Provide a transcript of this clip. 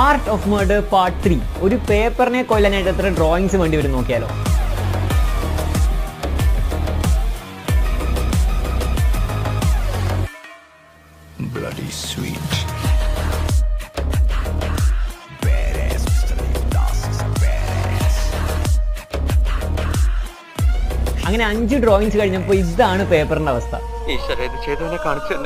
Art of murder part three ഒരു പേപ്പറിനെ കൊല്ലാനായിട്ട് എത്ര ഡ്രോയിങ്സ് വേണ്ടി വരും നോക്കിയാലോ? Bloody sweet. അങ്ങനെ അഞ്ച് ഡ്രോയിങ്സ് കഴിഞ്ഞപ്പോൾ ഇതാണ് പേപ്പറിന്റെ അവസ്ഥ. ഈശ്വര ഇത് ചെയ്തവനെ കാണിച്ചു തന്നെ